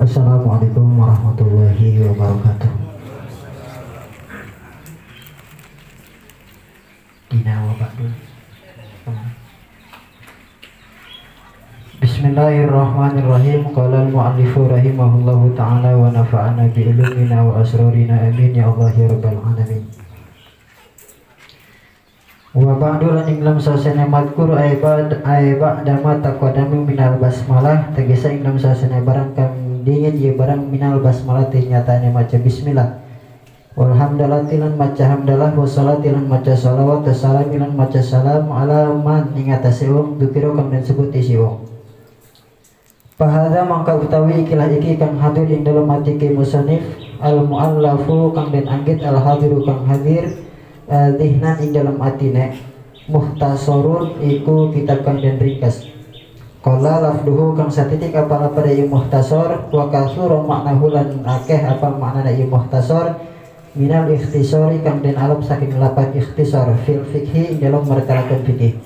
Assalamualaikum warahmatullahi wabarakatuh. Dina dulu. Bismillahirrahmanirrahim. Qala al-mu'allifu rahimahullahu taala wa nafa'ana bi ilmina wa asrarina amin ya Allah ya rabbal alamin. Wa ba'du lan ing lam sasana madkur ay ba'd ay ba'da ma taqaddami minal basmalah tegese ing lam sasana barang kang dingin ye barang minal basmalah teh nyatane maca bismillah. Walhamdulillah tilan maca hamdalah wa salatilan maca salawat wa salamilan maca salam ala man ing atase wong dukira kang den sebut isi wong. Pahada mangka utawi ikilah iki kang hadir ing dalam hati ke musanif al muallafu kang den anggit al hadiru kang hadir dihnan ing dalam atine muhtasorun iku kitab kang den ringkas Kala lafduhu kang satitik apa pada ieu muhtasor wa kasuru maknahu lan akeh apa makna ieu muhtasor minal ikhtisori kang den alap saking lapan ikhtisor fil fikhi dalam mertelakeun fikih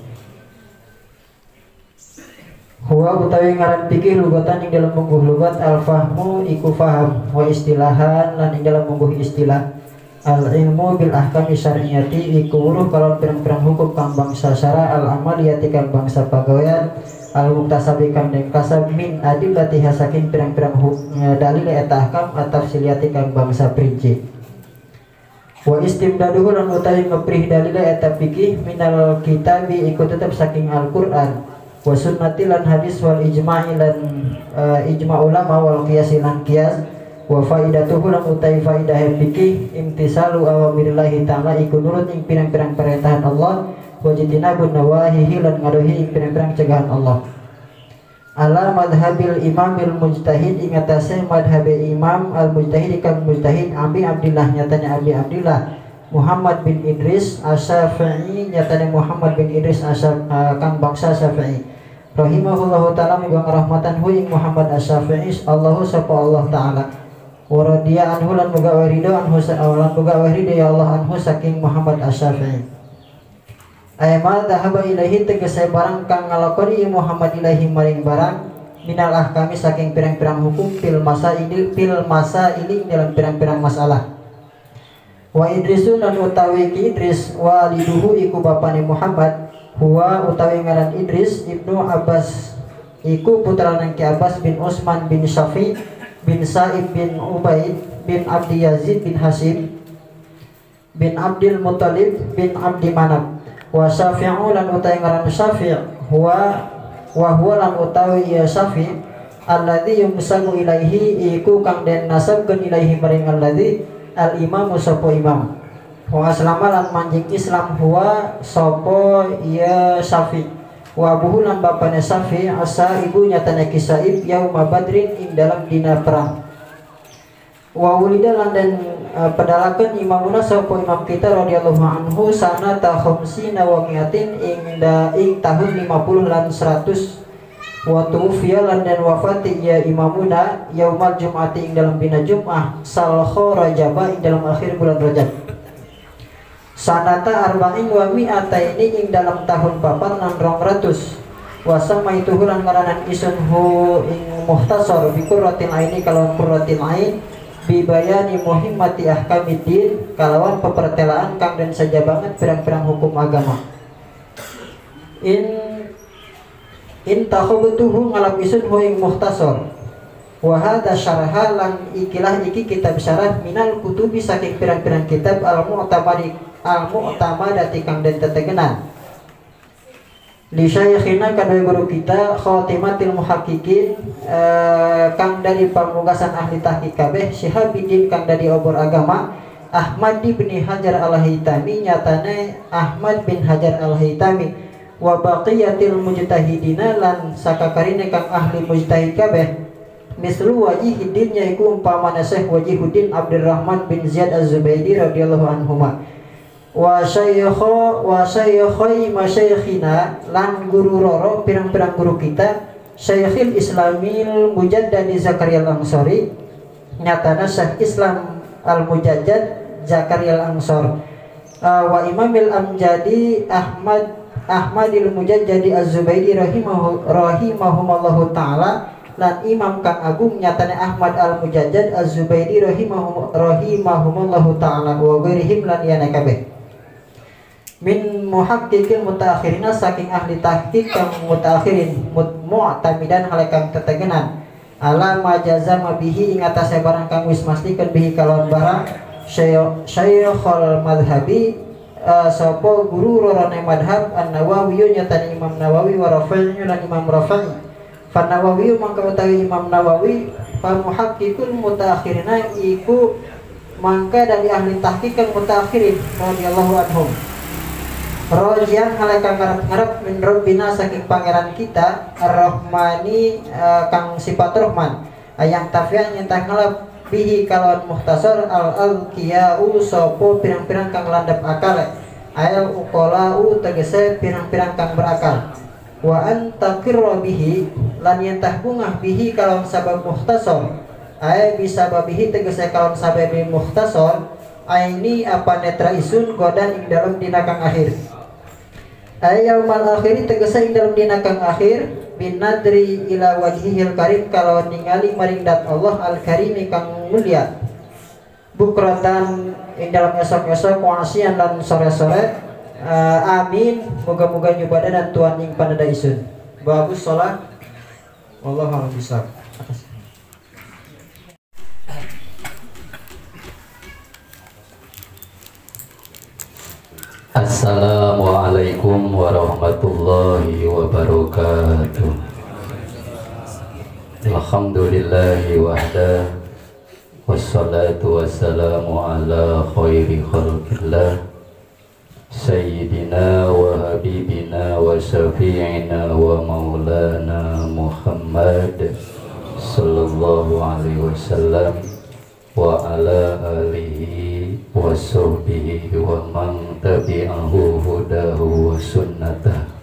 Huwa utawi ngaran fikih lugatan ing dalam mungguh lugat al fahmu iku faham wa istilahan lan ing dalam mungguh istilah al ilmu bil ahkam syar'iyyati iku wuruh kalau pirang-pirang hukum kang bangsa syara al amaliyati kang bangsa pagawean al muktasabi kang den kasab min adillati hasakin pirang-pirang dalil eta ahkam atau siliyati kang bangsa prinsip wa istimdaduhu lan utawi ngeprih dalil eta fikih minal kitabi iku tetep saking Al-Qur'an. Wa sunnati lan hadis wal ijma'i lan uh, ijma' ulama wal qiyas lan qiyas wa faidatuhu lan utai faidah fikih imtisalu awamirillahi ta'ala iku nurut ing pirang-pirang perintahan Allah wa jitinabun nawahihi lan ngadohi ing pirang-pirang cegahan Allah. Ala madhabil imamil mujtahid ing atase madhab imam al mujtahid kang mujtahid Abi Abdillah nyatanya Abi Abdillah. Muhammad bin Idris Asy-Syafi'i nyatanya Muhammad bin Idris Asy uh, kang bangsa Syafi'i rahimahullahu taala muga rahmatan hu Muhammad Asy-Syafi'i Allahu sapa Allah taala Waradia anhu lan muga warido anhu lan muga warido ya Allah anhu saking Muhammad Asy-Syafi'i. Ayma dahaba ilahi tegese barang kang ngalakoni Muhammad ilahi maring barang minal ahkami saking pirang-pirang hukum pil masa ini pil masa ini dalam pirang-pirang masalah. Wa Idrisu lan utawi ki Idris waliduhu iku bapane Muhammad huwa utawi ngaran Idris ibnu Abbas iku putra nang Abbas bin Utsman bin Syafi' bin Sa'id bin Ubaid bin Abdi Yazid bin Hasim bin Abdul Muttalib bin Abdi Manab wa Syafi'u lan utai ngaran Syafi' huwa wa huwa lan utawi ya Syafi' alladzi yumsagu ilaihi iku kang den nasabkeun ilaihi maring alladzi al imam sapa imam. Wa aslama lan manjing Islam huwa sapa ya Syafi' wa abuhu lan bapane Safi asa ibu nyatanya kisaib yauma badrin ing dalam dina perang. Wa ulida lan dan uh, pedalakeun imamuna sapa imam kita radhiyallahu anhu sanata khamsina wa mi'atin ing da ing tahun 50 lan 100 wa tuwfiya lan dan wafat ya imamuna yaumal jum'ati ing dalam dina Jum'ah sal rajaba ing dalam akhir bulan Rajab sanata arba'in wa mi'ata ini ing dalam tahun papan nan rong ratus. Wasama itu hulan ngaranan isun hu ing muhtasar bi qurratil aini kalau qurratil ain bibayani muhimmati ahkamidin kalawan pepertelaan kang dan saja banget pirang-pirang hukum agama. In in takhubutuhu ngalap isun hu ing muhtasar. Wahada syarha lang ikilah iki kitab syarah minal kutubi saking pirang-pirang kitab al mu'tamadi al mu'tamadati kang den tetegenan. Li syaikhina kadai guru kita khatimatil muhaqqiqin eh, kang dari pamugasan ahli tahqiq kabeh Syihabuddin kang dari obor agama Ahmad bin Hajar al-Haytami nyatane Ahmad bin Hajar al-Haytami wa baqiyatil mujtahidina lan sakakarine kang ahli mujtahid kabeh mislu wajihuddin yaiku umpamana Syekh Wajihuddin Abdurrahman bin Ziyad Az-Zubaidi radhiyallahu anhu wa syaykha wa syaykhai masyayikhina lan guru roro pirang-pirang guru kita Syekhil Islamil Mujaddad Zakaria Al-Ansari nyatana Syekh Islam Al-Mujaddad Zakaria Al-Ansar uh, wa Imamil Amjadi Ahmad Ahmadil Mujaddadi Az-Zubaidi rahimahu rahimahumallahu taala. Lan Imam Kang Agung nyatane Ahmad Al Mujajjad Az Zubaidi rahimahum rahimahumullahu taala wa ghairihim lan yana kabeh min muhaqqiqil mutaakhirina saking ahli tahqiq kang mutaakhirin mu'tamidan halekang tetegenan. Ala majazama bihi ing atase barang kang wis mastikeun bihi kalon barang syaikhul madhabi uh, sapa guru rorone madhab an-Nawawi nyata Imam Nawawi wa Rafi'i lan Imam Rafi'i. Fan Nawawi mangka utawi Imam Nawawi fa muhaqqiqul mutaakhirina iku mangka dari ahli tahqiq kang mutaakhirin radhiyallahu anhum Rojian halaka ngarep-ngarep min Rabbina saking pangeran kita Ar-Rahmani uh, kang sifat Rahman. Ayang tafian nyentah ngalap bihi kalon muhtasar al alqiyau sopo pirang-pirang kang landap akal ayal ukolau tegese pirang-pirang kang berakal. Wa antakirro bihi lan yentah bungah bihi kalon sabab muhtasar. Ay bisa babihi tegese kalon sabab muhtasar. Ini apa netra isun godan ing dalam dinakang akhir ay yaumal akhiri tegese ing dalam dinakang akhir bin nadri ila wajhihil karim kalau ningali maring dat Allah al karimi kang mulia. Bukratan ing dalam esok-esok wasian dan sore-sore. Uh, amin. Moga-moga nyubada dan tuan ing panada isun bagus sholat. Allah bisa Assalamualaikum warahmatullahi wabarakatuh. Alhamdulillahi wahda Wassalatu wassalamu ala khairi khalqillah Sayyidina wa habibina wa syafi'ina wa maulana Muhammad Sallallahu alaihi wasallam Wa ala alihi wa sahbihi wa man tabi'ahu hudahu wa sunnatah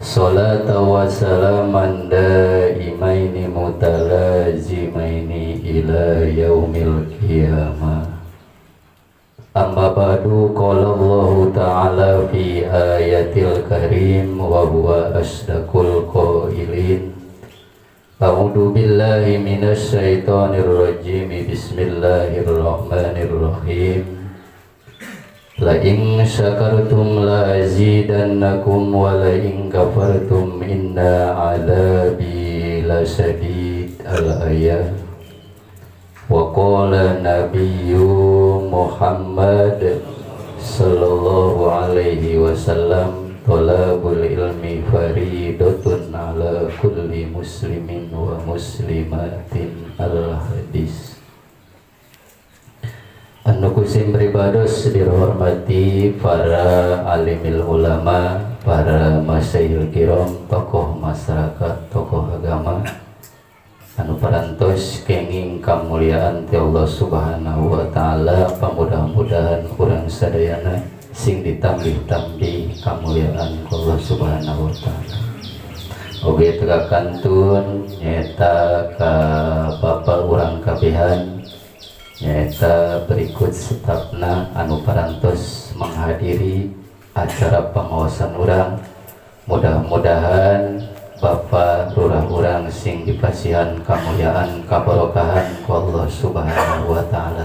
Salata wa salaman daimaini mutalazimaini ila yaumil qiyamah Amma ba'du qala Allah ta'ala fi ayatil karim wa huwa asdaqul qailin A'udzu billahi minasy syaithanir rajim. Bismillahirrahmanirrahim. La in syakartum la azidannakum wa la in kafartum inna 'adzabi lasyadid. Al-ayat. Wa qala nabiyyu Muhammad sallallahu alaihi wasallam Tolabul ilmi faridatun ala kulli muslimin wa muslimatin al hadis Anu kusim beribados dihormati para alimil ulama, para masyayil kiram, tokoh masyarakat, tokoh agama, anu parantos kenging kamuliaan ti Allah Subhanahu wa taala pamudah-mudahan kurang sadayana sing ditambih-tambih kemuliaan Allah subhanahu wa ta'ala. Oke tegakantun nyata ke bapak orang kabihan nyata berikut setapna anu parantos menghadiri acara pengawasan orang. Mudah-mudahan Bapak lurah orang sing dipasihan kemuliaan kabarokahan ku Allah subhanahu wa ta'ala.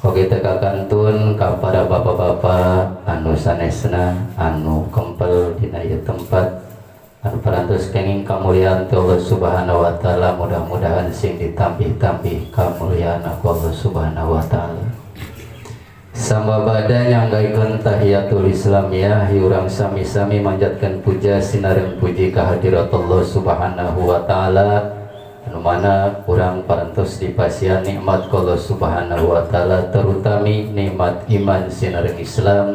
Oke tekakantun kepada bapak-bapak anu sanesna anu kempel dina tempat parantos kenging kamuliaan Allah Subhanahu wa taala. Mudah-mudahan sing ditampih-tampih kamuliaan aku Allah Subhanahu wa taala. Sama badan yang gaikon tahiyatul Islamiyah urang sami-sami manjatkan puja sinareng puji kehadirat Allah Subhanahu wa taala. Anu mana kurang parantos dipasian nikmat Allah subhanahu wa ta'ala terutami nikmat iman sinareng Islam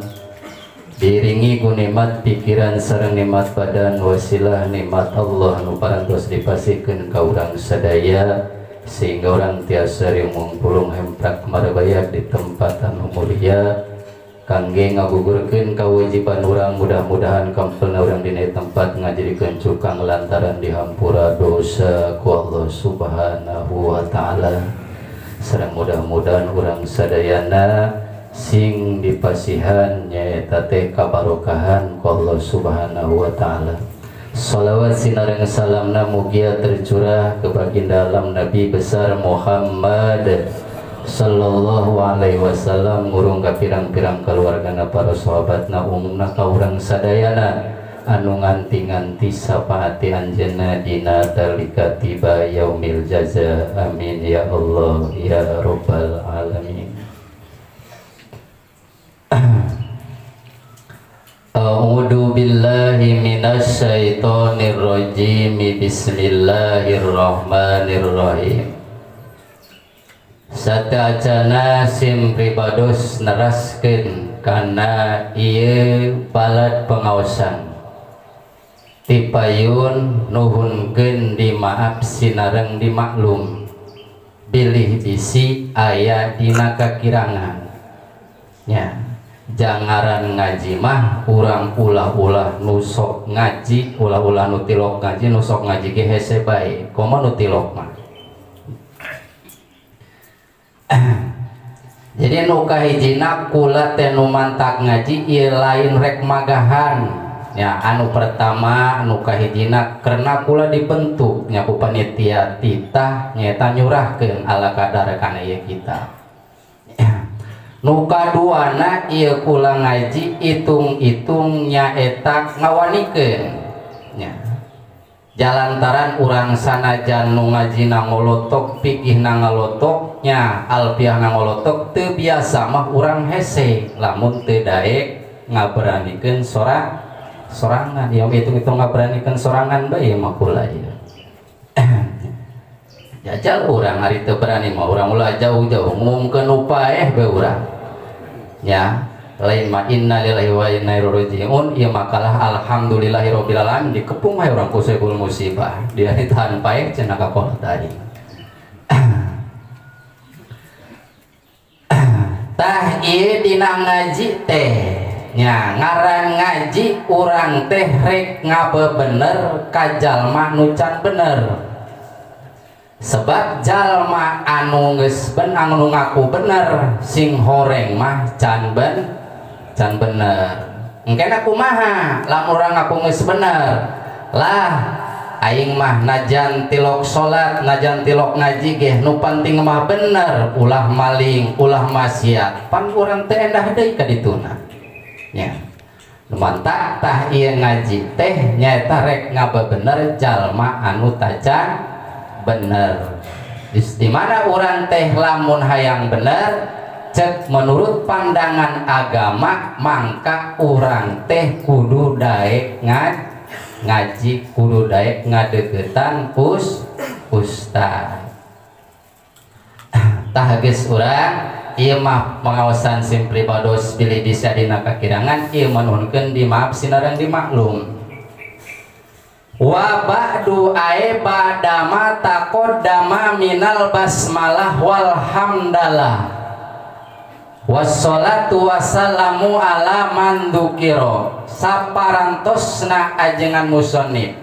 diringi ku nikmat pikiran sareng nikmat badan wasilah nikmat Allah. Anu parantos dipasikeun ka urang sadaya sehingga orang tiasa riung pulung hemprak marabayar di tempat anu mulia. Kangge ngagugurkeun kewajiban orang mudah-mudahan kampelna orang dina tempat ngajadikeun cukang lantaran dihampura dosa ku Allah Subhanahu wa taala. Sareng mudah-mudahan orang sadayana sing dipasihan nyaeta teh kabarokahan ku Allah Subhanahu wa taala. Salawat sinareng salamna mugia tercurah ke baginda alam Nabi besar Muhammad sallallahu alaihi wasallam urung ka pirang-pirang keluargana para sahabatna umumna ka urang sadayana anu nganti-nganti sapaati anjeunna dina talika tiba yaumil jaza amin ya Allah ya rabbal alamin A'udzu billahi minasy syaithanir rajim. Bismillahirrahmanirrahim. Satacana sim pribados neraskeun kana ieu balad pengawasan. Tipayun nuhunkeun di maaf sinareng di maklum. Bilih bisi dina kakirangan. jangaran ngaji mah kurang ulah-ulah nusok ngaji ulah-ulah nutilok ngaji nusok ngaji ge hese bae. Koma nutilok mah? Jadi nu kahijina kula teh nu mantak ngaji ieu lain rek magahan. Ya anu pertama anu kahijina karena kula dibentuk. Nyaku panitia titah nyeta nyurahkeun ala kadar kana ieu kita. Nuka duana ia kula ngaji itung-itung nyaeta ngawanikeun. Nya. Jalantaran urang sanajan nu ngaji ngolotok pikih ngolotok nya alpiah ngolotok teu biasa mah urang hese. Lamun teu daek ngaberanikeun sorang sorangan ya hitung-hitung ngaberanikeun sorangan bae mah kula ieu jajal orang hari itu berani mau orang ulah jauh-jauh. Ngumumkan upaya be orang. Ya lain ma inna lillahi wa inna ilaihi rajiun. Ieu makalah alhamdulillahi rabbil alamin dikepung we urang kusebul musibah. Dia ditahan pae cenah ka tadi tah ieu dina ngaji teh. Nya ngaran ngaji urang teh rek ngabebener ka jalma nu can bener sebab jalma anu geus ben anu ngaku bener sing horeng mah can ben can bener. Engkena kumaha lamun urang ngaku geus bener. Lah aing mah najan tilok salat najan tilok ngaji ge nu penting mah bener. Ulah maling ulah maksiat. Pan urang teh endah deui ka dituna nya mantap tah ieu ngaji teh nyaeta rek ngabebener jalma anu tacan bener. Di mana orang teh lamun hayang bener cek menurut pandangan agama mangka orang teh kudu daek ngaj ngaji kudu daek ngadegetan pus ustad tahagis orang iya mah pengawasan sim pribados pilih bisa dina kakirangan iya menuhunkan di maaf sinarang di maklum wa ba'du ae badama taqaddama minal basmalah walhamdalah wassalatu wassalamu ala man dzukira. Saparantosna ajengan musonib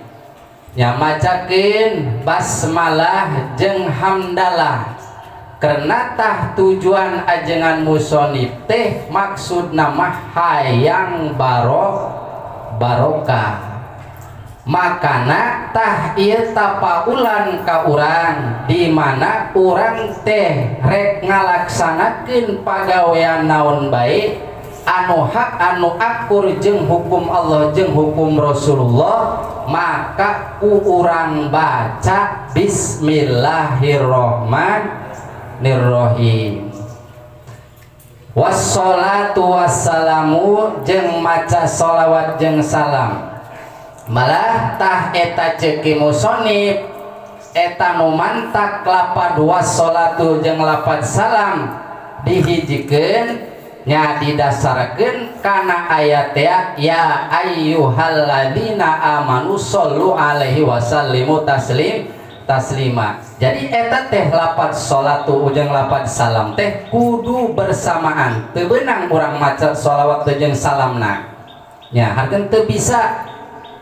nya macakeun basmalah jeung hamdalah. Karena tah tujuan ajengan musonib teh maksud nama hayang barok barokah makanatahtapalan Kaurang dimana kurang teh rek ngalaksanakan pagawean naon baik anu hak anu akur jeng hukum Allah jeng hukum Rasulullah maka kurang baca Bismillahirrohmanirrohim. Washolatu wassalamu jeng maca sholawat jeng salam. Malah tah eta ceki musonib eta numantak lapad wassalatu jeung lapad salam dihijikan nya didasarkan karena ayat ya ya ayyuhalladzina amanu sallu alaihi wasallimu taslim taslima. Jadi eta teh lapad salatu ujung lapad salam teh kudu bersamaan. Teu beunang urang maca sholawat jeung salamna. Nya hargen teu bisa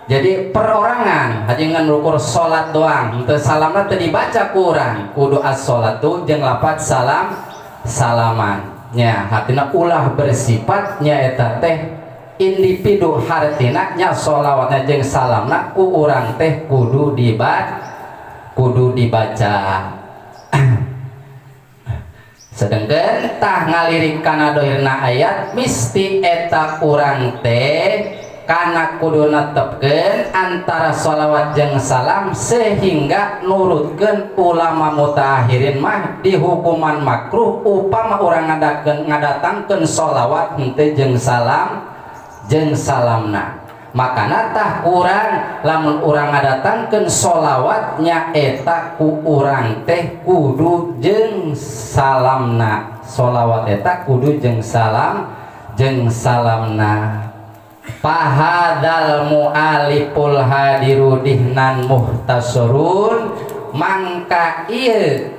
jadi perorangan hajangan rukur sholat doang. Untuk salamnya tadi baca kurang kudu as sholat tuh jeng lapat salam salaman. Nya hatina ulah bersifatnya eta teh. Individu hartina nya sholawatnya jeung salamna ku urang teh kudu dibaca kudu dibaca. Sedangkan tah ngalirik kana dohirna ayat misti eta urang teh karena kuduna teken antara sholawat jeng salam sehingga nurutkan ulama mutahirin mah di hukuman makruh upama orang ngadakan ngadatangkan sholawat hente jeng salam jeng salamna. Makana tah kurang lamun orang ngadatangkan sholawatnya eta ku urang teh kudu jeng salamna. Sholawat eta kudu jeng salam jeng salamna. Fahadal mu'aliful hadiru dihnan muhtasurun. Mangka ieu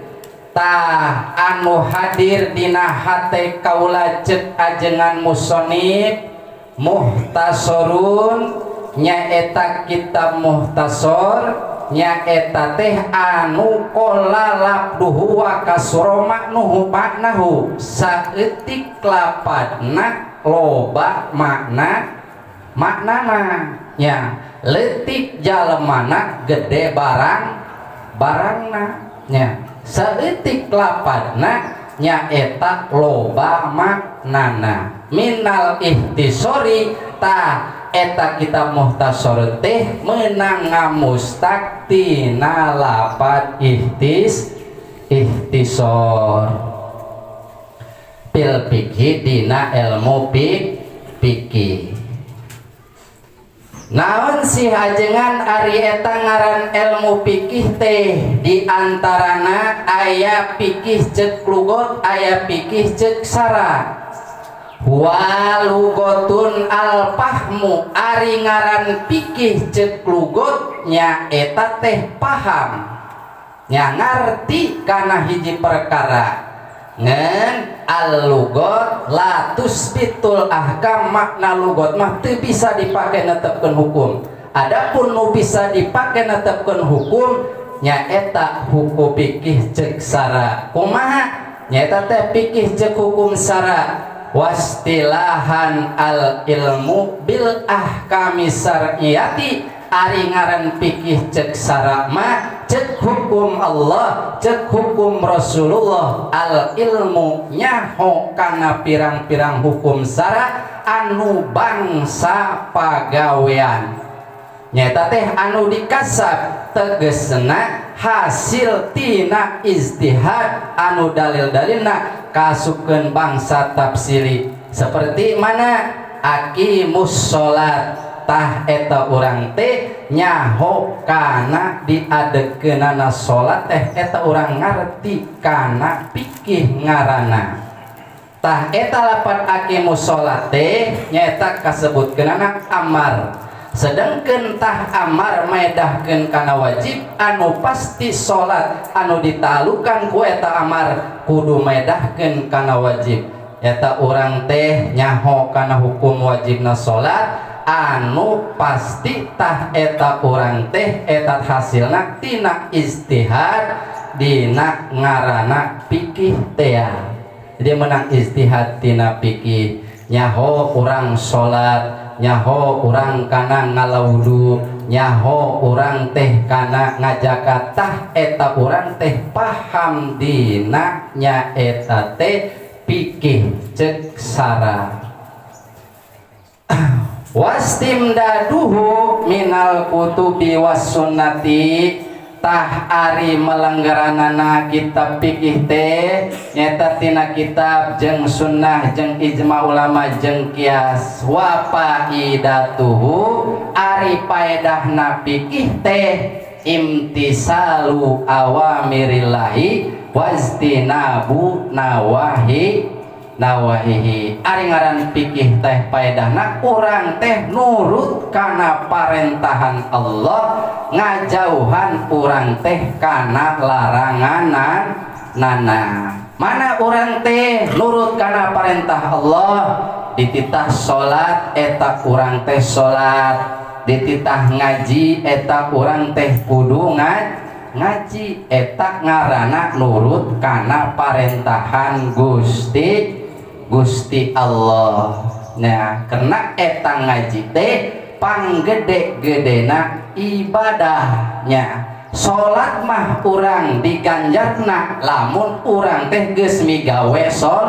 tah anu hadir dina hate kaula cek ajengan musonib. Muhtasurun nyaeta kitab muhtasor nyaeta teh anu kola labduhu wa kasuroma nuhu maknahu saeutik lapadna loba makna maknana. Ya letik jalemana gede barang barangna. Ya seetik lapadna nya eta loba maknana. Minal ihtisori ta eta kita muhtasor teh menang ngamustak tina lapad ihtis ihtisor. Pil pikhi dina ilmu pik pikih naon si hajengan Ari eta ngaran ilmu pikih teh? Diantarana ayah pikih cek lugot ayah pikih cek sara. Walugotun alpahmu ari ngaran pikih cek lugotnya eta teh paham. Nya ngarti karena hiji perkara ngen al lugot la tusbitul ahkam makna lugot mah teu bisa dipakai netepkeun hukum. Adapun nu bisa dipakai netepkeun hukum nyaeta hukum pikih cek sara. Kumaha? Nyaeta teh pikih cek hukum sara. Wastilahan al ilmu bil ahkami syar'iyati ari ngaran pikih cek sarama cek hukum Allah cek hukum Rasulullah. Al ilmu nyaho kana pirang-pirang hukum sara anu bangsa pagawean. Nyata teh anu dikasab tegesna hasil tina istihad anu dalil-dalilna kasukeun bangsa tafsiri. Seperti mana? Akimus sholat tah eta orang teh nyaho kana diadekeunana salat teh. Eta orang ngarti kana pikih ngaranana tah eta lapan akimu salat teh nyaeta kasebutkeunana amar. Sedangkan tah amar medahkeun kana wajib anu pasti salat anu ditalukan ku eta amar kudu medahkeun kana wajib. Eta orang teh nyaho kana hukum wajibna salat anu pasti tah eta orang teh eta hasilna tina istihad dina ngarana pikih tea. Jadi menang istihad tina pikih. Nyaho orang sholat nyaho orang kana ngalaudu nyaho orang teh kana ngajaka tah eta orang teh paham dina nya eta teh pikih cek sara wastimdaduhu minal kutubi was sunnati tah ari melenggaranana kitab pikih teh nyata tina kitab jeng sunnah jeng ijma ulama jeng kias wa faidatuhu ari paedahna pikih teh imtisalu awamirillahi wastinabu nawahi Nawahihi Ari ngaran pikih teh paedahna urang teh nurut kana parentahan Allah ngajauhan urang teh kana laranganan nana. Mana orang teh nurut kana parentah Allah? Dititah salat eta kurang teh salat dititah ngaji eta urang teh kudu ngaji etak ngaranak nurut kana parentahan Gusti Gusti Allah. Nah karena etang ngaji teh panggede gedena ibadahnya. Salat mah kurang diganjatna lamun kurang teh geus migawe sol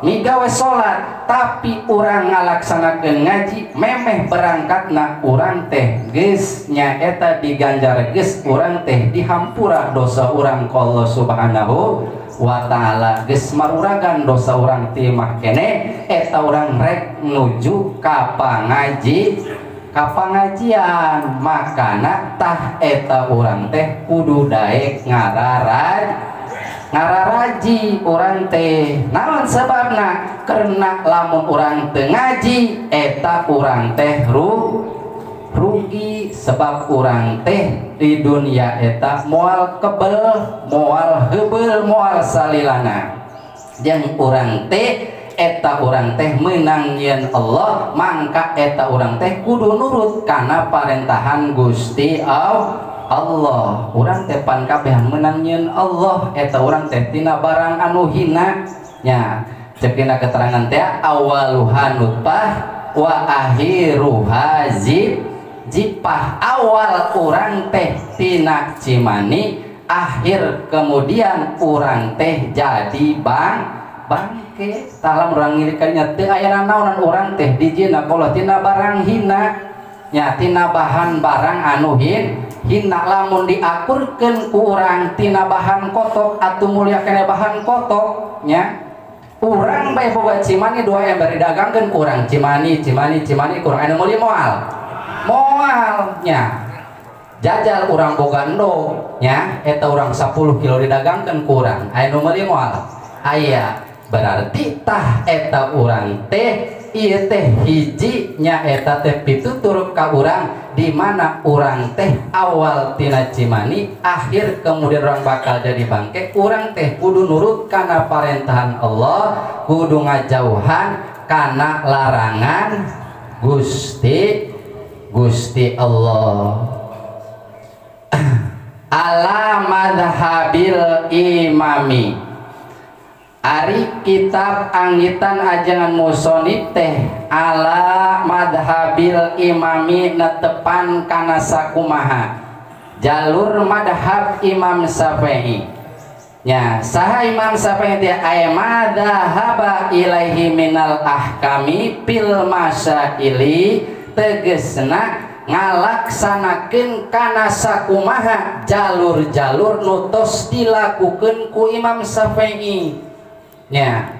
migawe salat tapi orang ngalaksanakan ngaji memeh berangkat urang orang teh gesnya eta diganjar ges orang teh dihampura dosa orang kalau subhanahu wa ta'ala gesmaruragan dosa orang timah kene eta urang rek nuju ka pangaji ka pangajian. Makana tah eta urang teh kudu Daek ngararaj ngararaji orang teh. Naon sebabna? Karena lamun orang ngaji eta orang teh ruh rugi sebab orang teh di dunia eta mual kebel mual hebel mual salilana. Yang orang teh eta orang teh menangian Allah mangka eta orang teh kudu nurut karena parentahan Gusti Allah. Allah orang tepan kabehan menangian Allah eta orang teh tina barang anu hina. Nya cekina keterangan teh awaluha nutfah wa akhiru hazib jipah awal orang teh tina cimani akhir kemudian orang teh jadi bang bangke salam orang ngirikannya teh aya naonan orang teh dijina kalau tina barang hina. Nya tina bahan barang anu hin hina lamun diakurkan kurang tina bahan kotok atau mulia kena bahan kotok nya. Kurang baik boga cimani dua yang beri dagangkan kurang cimani cimani cimani kurang anu mulia moal nya jajal kurang boga endo nya. Eta orang 10 kilo didagangkan kurang. Anu mulia moal? Ayah berarti tah eta orang teh iya teh hiji eta teh pitutur ka urang di mana orang teh awal tina cimani akhir kemudian orang bakal jadi bangke. Orang teh kudu nurut karena perintahan Allah kudu ngajauhan karena larangan Gusti Gusti Allah. Ala madhabil imami. Ari kitab angitan ajangan musonib teh ala madhabil imami netepan kana sakumaha. Jalur madhab imam syafi'i. Nya saha imam syafi'i teh aya madhaba ilaihi minal ahkami pil ili tegesna ngalaksanakeun kana sakumaha jalur-jalur nutos dilakukan ku imam syafi'i. Nya.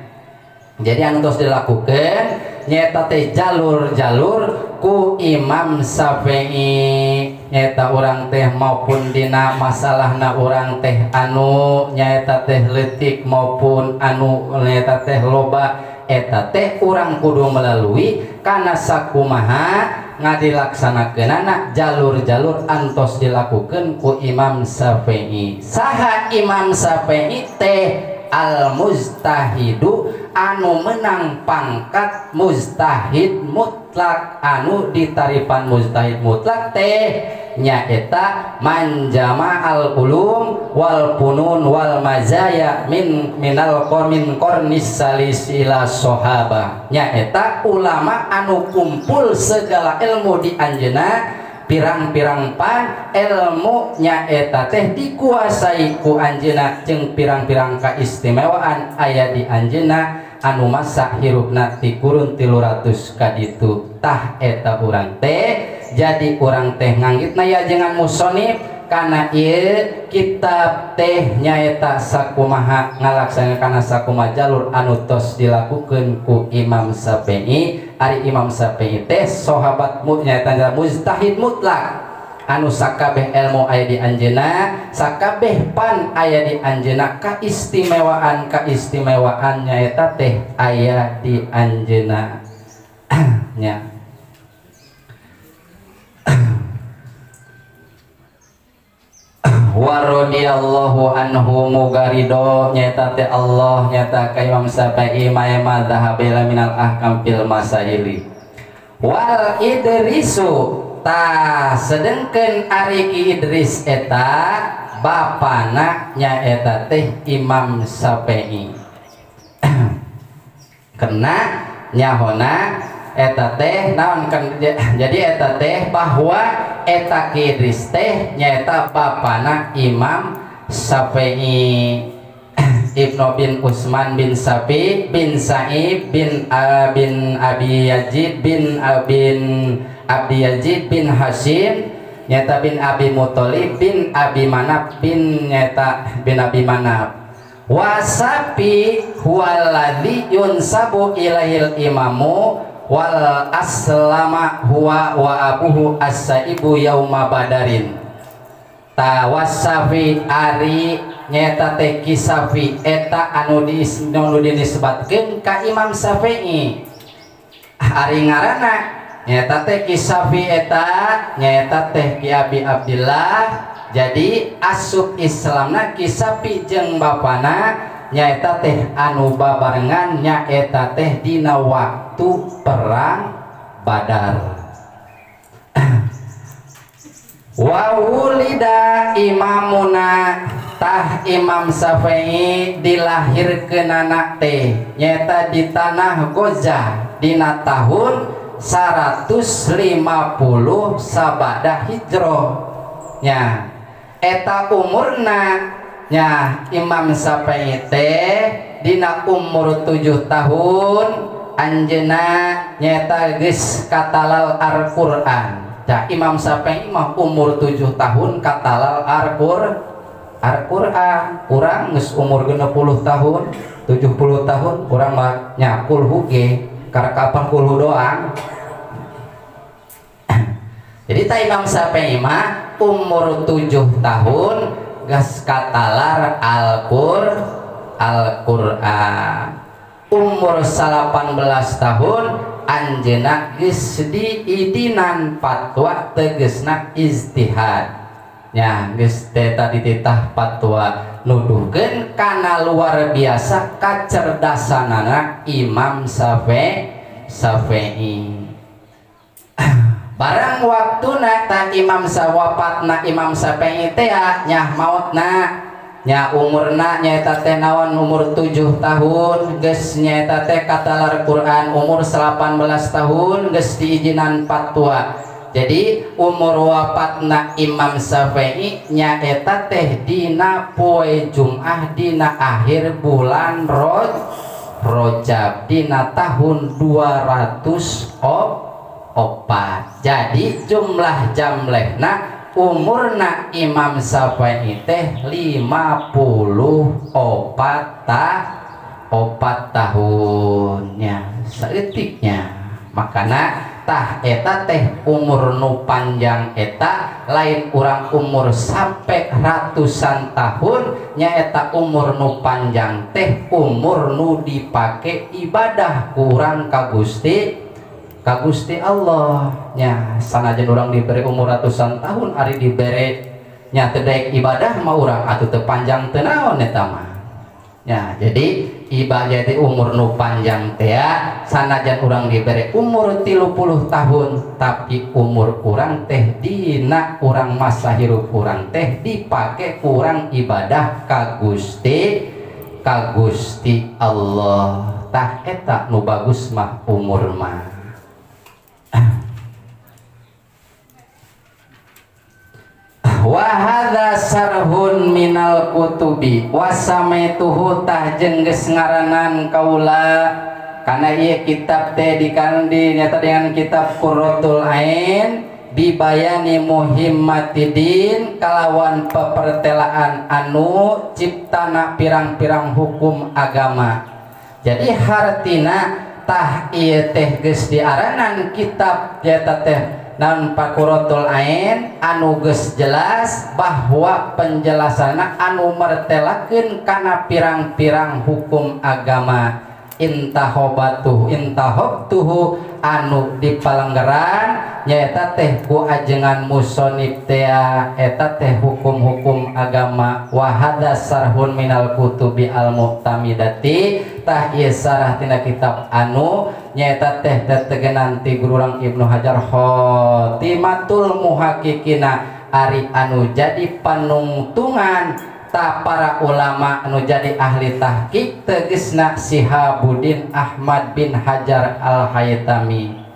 Jadi yang terus dilakukan nyata teh jalur-jalur ku Imam Syafi'i. Nyata orang teh maupun dina masalah na orang teh anu nyata teh letik maupun anu nyata teh loba eta teh orang kudu melalui karena sakumaha ngadilaksanakeun anak jalur-jalur antos dilakukan ku Imam Syafi'i. Saha Imam Syafi'i teh al mustahidu anu menang pangkat mustahid mutlak. Anu ditaripan mustahid mutlak teh nyaeta manjama al ulum wal punun wal mazaya min minal kormin kornis salis ila sohaba. Nyaeta ulama anu kumpul segala ilmu di anjena pirang-pirang pan ilmu nyaeta teh dikuasai ku Anjena jeung pirang-pirang keistimewaan ayah di Anjena anu masa hirupna tikurun tilu ratus kaditu tah eta urang teh. Jadi urang teh nganggitna ya jangan musonib karena il kitab teh nyaeta sakumaha ngalaksanakan sakumaha jalur anu tos dilakukan ku Imam Syafi'i. Ari Imam Syafi'i teh sahabat nyaeta mujtahid mutlak. Anu sakabeh ilmu aya di anjeuna sakabeh pan aya di anjeuna kaistimewaan kaistimewaan eta teh aya di anjeuna nya. Warodiyallahu anhu mugarido nyata te Allah nyata ka Imam Syafi'i maya madhabila minal ahkam fil masaili wal idrisu ta sedengkeun ari Idris eta bapana nyaeta teh Imam Syafi'i kena nyahona eta teh naon kan jadi eta teh bahwa eta Kidris teh nyaeta bapana Imam Syafi'i. Ibnu bin Utsman bin Sabi bin Sa'ib bin uh, bin Abi Yazid bin uh, bin Abi Yazid bin Hashim nyata bin Abi Muthalib bin Abi Manab bin nyata bin Abi Manab wasapi huwaladhi yunsabu ilahil imamu wal aslama huwa wa abuhu as-saibu yauma badarin. Tawasafi ari nyata teh kisafi. Eta anu anu dinisbatkeun ka Imam Syafi'i. Ari ngaranna nyata teh kisafi eta nyata teh ki Abi Abdillah. Jadi asup Islamna kisafi jeung bapana nyaeta teh anu babarengan nyaeta teh dina waktu perang Badar. Wa wulida imamuna tah Imam Syafi'i dilahirkeun anak teh nyata di tanah Goza dina tahun 150 sabada hijrah. Nya eta umurna nya Imam Syafi'i teh dina umur 7 tahun anjeuna nyata geus katalal Al-Qur'an. Nah, Imam Syafi'i mah umur 7 tahun katalal Al-Qur'an Al-Quran. Kurang nges umur 60 tahun 70 tahun kurang mah nyakul huge. Karena kapan kulhu doang? Jadi tak Imam Syafi'i mah umur 7 tahun gas katalar Al-Qur Al-Quran umur 18 tahun anjena diidinan fatwa tegesna istihad. Nya geus tadi titah fatwa nuduhkeun kana luar biasa kacerdasanana Imam Syafi'i Syafi'i barang waktu ta Imam Sawapatna Imam Syafi'i teh nya mautna nya umurna nyaeta teh naon? Umur 7 tahun geus nyaeta teh katalar Quran umur 18 tahun geus diizinan fatwa. Jadi umur wafatna Imam Syafi'i nyaeta teh dina poe Jum'ah dina akhir bulan Roj Rojab dina tahun 200 op opat. Jadi jumlah jamlehna umurna Imam Syafi'i teh 50 opat ta opat tahunnya seetiknya makana tah eta teh umur nu panjang eta lain kurang umur sampai ratusan tahun nyaeta umur nu panjang teh umur nu dipake ibadah kurang ka Gusti ka Gusti Allah nya sanajan orang diberi umur ratusan tahun ari diberi teu ibadah mah urang atuh teu panjang teu naon eta mah. Ya jadi ibadah di umur nu panjang teh sanajan orang diberi umur tilu puluh tahun tapi umur kurang teh dina kurang masa hirup kurang teh dipakai kurang ibadah kagusti kagusti Allah. Tak etak nu bagus mah umur mah wahada sarhun minal kutubi. Wasametuhu tah jengges ngaranan kaula. Karena ia kitab teh dikandi nyata dengan kitab Qurratul Ain bibayani muhimmatidin kalawan pepertelaan anu ciptana pirang-pirang hukum agama. Jadi hartina tah ieu teh geus diaranan kitab eta teh dan pakuratul ain anu geus jelas bahwa penjelasanna anu mertelakeun kana pirang-pirang hukum agama. Intahobatuh intahobtuhu anu di palanggaran nyaeta teh ku ajengan musonib teh eta teh hukum-hukum agama wahada sarhun minal kutubi al muhtamidati tah sarah tina kitab anu nyaeta teh tetegenan ti Ibnu Hajar khotimatul muhaqqiqina ari anu jadi panungtungan tak para ulama nu jadi ahli tahqiq tegesna Sihabuddin Ahmad bin Hajar Al-Haytami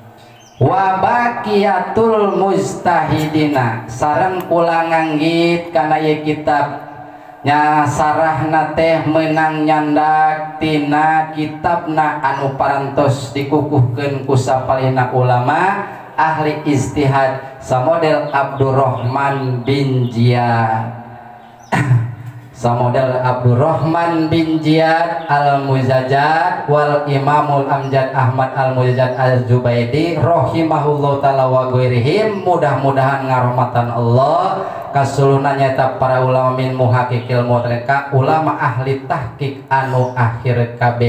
wa baqiyatul mustahidina. Sareng kulanganggit kana ye kitab. Nya sarahna teh menang nyandak tina kitabna anu parantos dikukuhkeun ku sapalina ulama ahli istihad samodel Abdurrahman bin Ziyad. Samodel Abdurrahman bin Ziyad Al-Muzajjad wal Imamul Amjad Ahmad Al-Muzajjad Al-Zubaidi rahimahullah taala wa ghairihim. Mudah-mudahan ngarahmatan Allah kasuluna nyata para ulama min muhaqiqil mutreka ulama ahli tahqiq anu akhir KB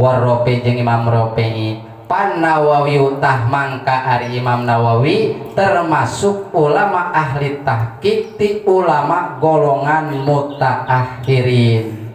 warrope jeung Imam Rafi'i Pan Nawawi utah mangka ari Imam Nawawi termasuk ulama ahli tahqiq ti ulama golongan mutaakhirin.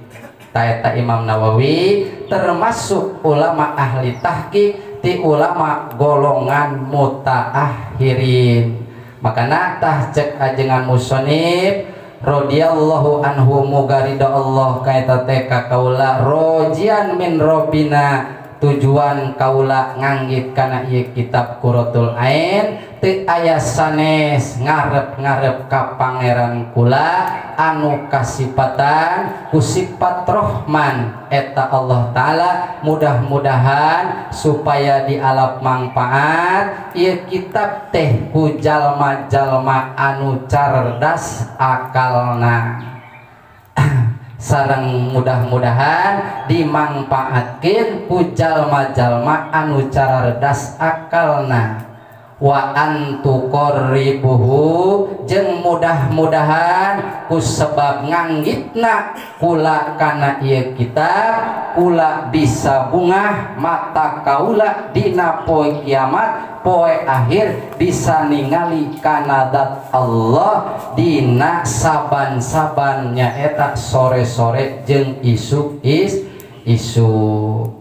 Taeta Imam Nawawi termasuk ulama ahli tahqiq ti ulama golongan mutaakhirin. Makana tah cek ajengan musonib radhiyallahu anhu muga ridha Allah kaita teh ka kaula rojian min robina tujuan kaula nganggit kana kitab Quratul Ain teu aya sanes ngarep-ngarep ka pangeran kula anu kasipatan ku sifat Rahman eta Allah taala mudah-mudahan supaya dialap manfaat ieu kitab teh ku jalma-jalma anu cerdas akalna sarang mudah-mudahan dimanfaatkan pujal jalma anu cerdas akalna wa antuqorribuhu jeung mudah-mudahan ku sebab nganggitna kula kana ieu kitab kula bisa bungah mata kaula dina poe kiamat poe akhir bisa ningali kanadat Allah dina saban-sabannya eta sore-sore jeung isuk is isu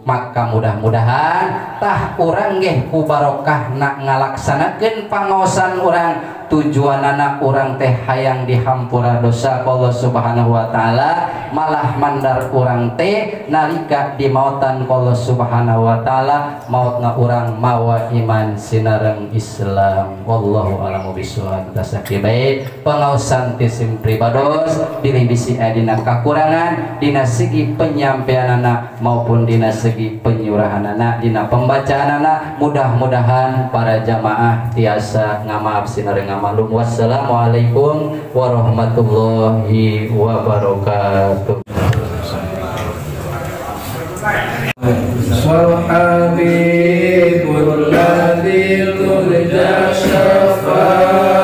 maka mudah-mudahan tah kurang geh kubarokah nak ngalaksanakan pangosan orang tujuan anak orang teh hayang dihampura dosa Allah Subhanahu wa taala malah mandar orang teh nalika di mautan Allah Subhanahu wa taala mautna orang mawa iman sinareng Islam. Wallahu a'lamu bishawab. Tasaki baik. Pangaosan tisim pribados bilih bisi adina kakurangan dina segi penyampaian anak maupun dina segi penyurahan anak dina pembacaan anak mudah-mudahan para jamaah tiasa ngamaaf sinareng maklum wassalamualaikum warahmatullahi wabarakatuh والحبيب الذي ترجى شفاعته